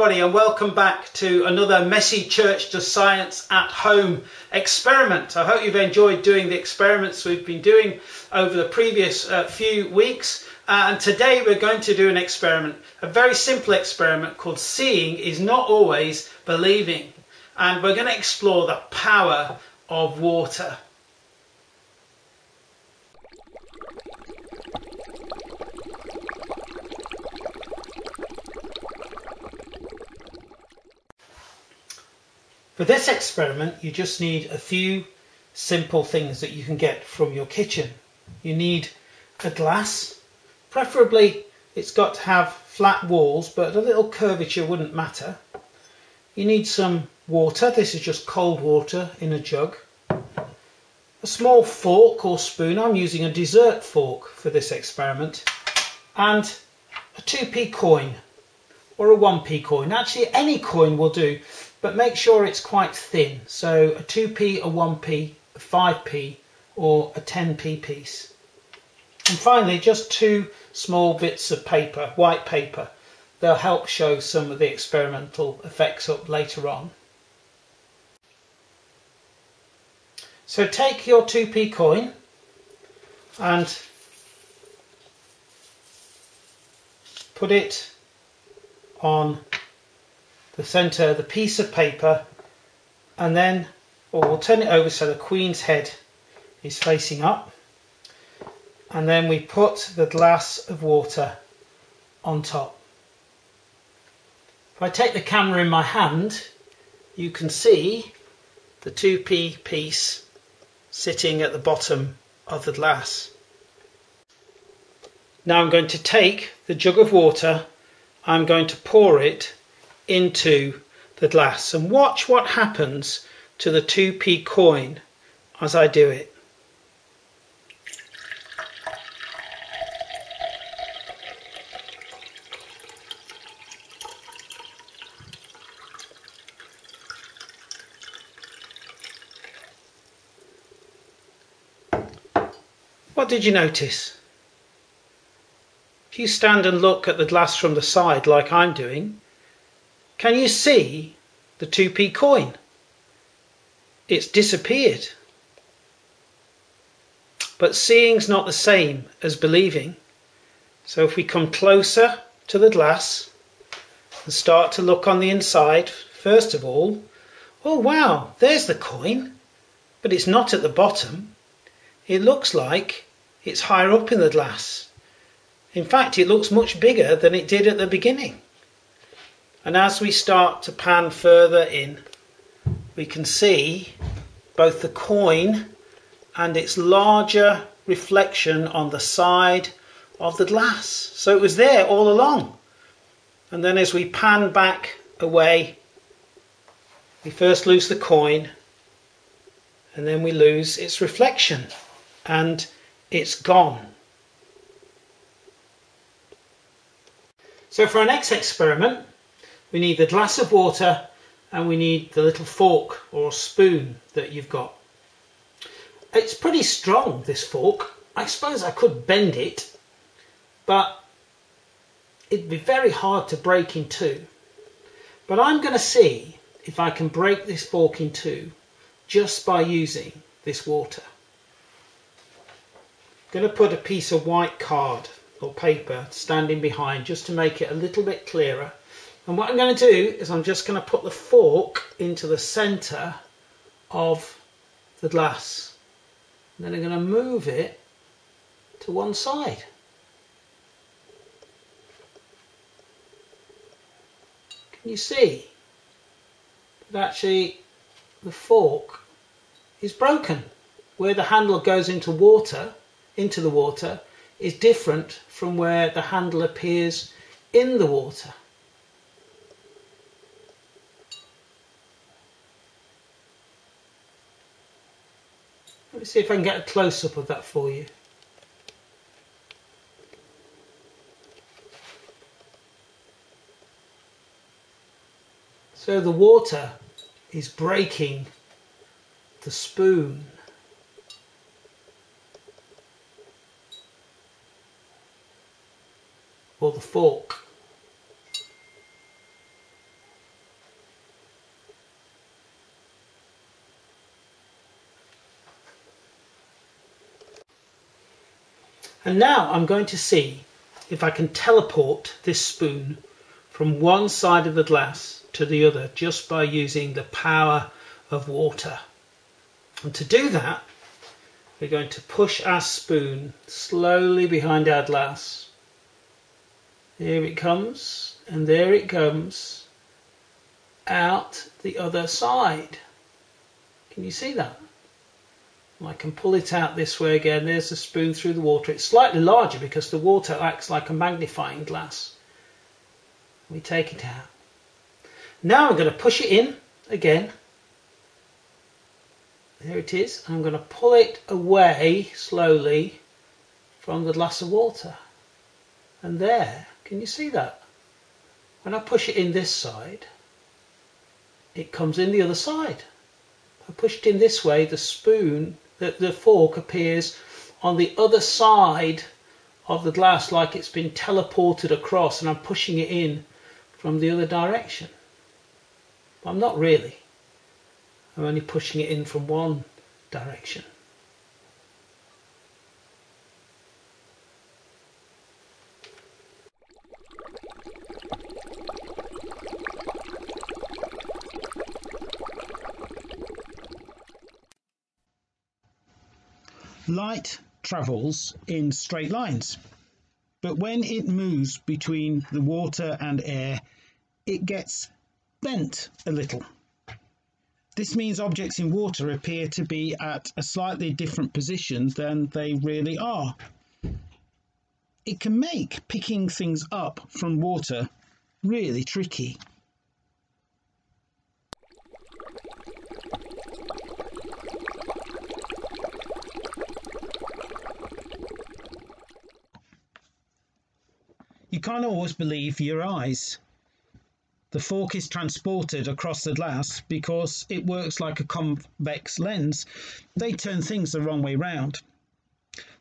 everybody and welcome back to another Messy Church to Science at Home experiment. I hope you've enjoyed doing the experiments we've been doing over the previous uh, few weeks. Uh, and today we're going to do an experiment, a very simple experiment called Seeing is Not Always Believing. And we're going to explore the power of water. For this experiment, you just need a few simple things that you can get from your kitchen. You need a glass, preferably it's got to have flat walls, but a little curvature wouldn't matter. You need some water, this is just cold water in a jug. A small fork or spoon, I'm using a dessert fork for this experiment. And a 2p coin or a 1p coin. Actually, any coin will do but make sure it's quite thin. So a 2p, a 1p, a 5p or a 10p piece. And finally, just two small bits of paper, white paper. They'll help show some of the experimental effects up later on. So take your 2p coin and put it on the centre the piece of paper and then or we'll turn it over so the queen's head is facing up and then we put the glass of water on top. If I take the camera in my hand you can see the 2p piece sitting at the bottom of the glass. Now I'm going to take the jug of water, I'm going to pour it into the glass and watch what happens to the 2p coin as I do it. What did you notice? You stand and look at the glass from the side like I'm doing, can you see the 2p coin? It's disappeared. But seeing's not the same as believing. So if we come closer to the glass and start to look on the inside, first of all, oh wow, there's the coin, but it's not at the bottom. It looks like it's higher up in the glass. In fact, it looks much bigger than it did at the beginning. And as we start to pan further in, we can see both the coin and its larger reflection on the side of the glass. So it was there all along. And then as we pan back away, we first lose the coin and then we lose its reflection and it's gone. So for our next experiment, we need the glass of water and we need the little fork or spoon that you've got. It's pretty strong, this fork. I suppose I could bend it, but it'd be very hard to break in two. But I'm going to see if I can break this fork in two just by using this water. I'm going to put a piece of white card or paper standing behind just to make it a little bit clearer and what I'm going to do is I'm just going to put the fork into the centre of the glass. And then I'm going to move it to one side. Can you see that actually the fork is broken? Where the handle goes into water, into the water, is different from where the handle appears in the water. Let me see if I can get a close-up of that for you. So the water is breaking the spoon. or the fork. And now I'm going to see if I can teleport this spoon from one side of the glass to the other just by using the power of water. And to do that, we're going to push our spoon slowly behind our glass here it comes, and there it comes out the other side. Can you see that? I can pull it out this way again. There's the spoon through the water. It's slightly larger because the water acts like a magnifying glass. We take it out. Now I'm going to push it in again. There it is. I'm going to pull it away slowly from the glass of water. And there, can you see that? When I push it in this side, it comes in the other side. I push it in this way, the spoon that the fork appears on the other side of the glass like it's been teleported across and I'm pushing it in from the other direction. But I'm not really. I'm only pushing it in from one direction. Light travels in straight lines, but when it moves between the water and air, it gets bent a little. This means objects in water appear to be at a slightly different position than they really are. It can make picking things up from water really tricky. You can't always believe your eyes. The fork is transported across the glass because it works like a convex lens. They turn things the wrong way round.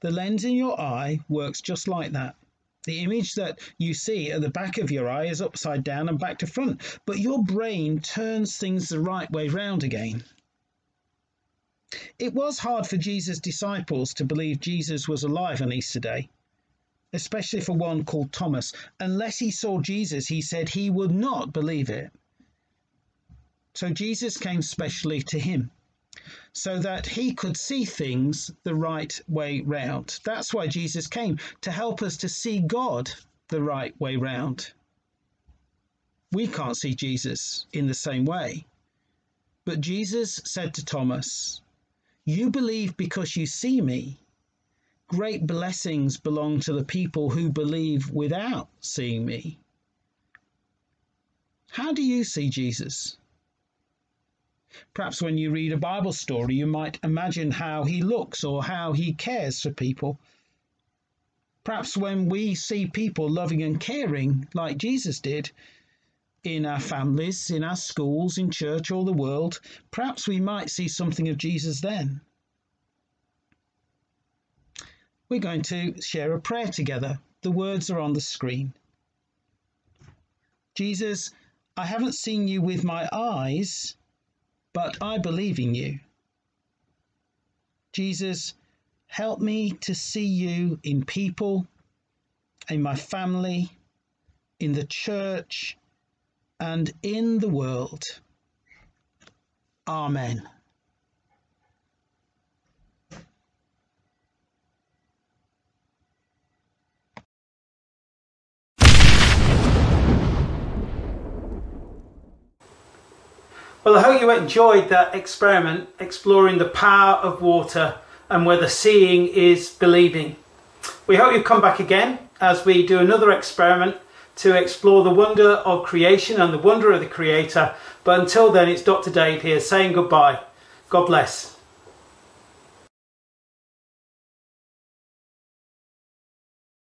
The lens in your eye works just like that. The image that you see at the back of your eye is upside down and back to front, but your brain turns things the right way round again. It was hard for Jesus' disciples to believe Jesus was alive on Easter Day especially for one called Thomas. Unless he saw Jesus, he said he would not believe it. So Jesus came specially to him so that he could see things the right way round. That's why Jesus came to help us to see God the right way round. We can't see Jesus in the same way. But Jesus said to Thomas, You believe because you see me great blessings belong to the people who believe without seeing me. How do you see Jesus? Perhaps when you read a Bible story, you might imagine how he looks or how he cares for people. Perhaps when we see people loving and caring like Jesus did in our families, in our schools, in church, or the world, perhaps we might see something of Jesus then we're going to share a prayer together. The words are on the screen. Jesus, I haven't seen you with my eyes, but I believe in you. Jesus, help me to see you in people, in my family, in the church, and in the world. Amen. Well, I hope you enjoyed that experiment exploring the power of water and whether seeing is believing. We hope you come back again as we do another experiment to explore the wonder of creation and the wonder of the Creator. But until then, it's Dr. Dave here saying goodbye. God bless.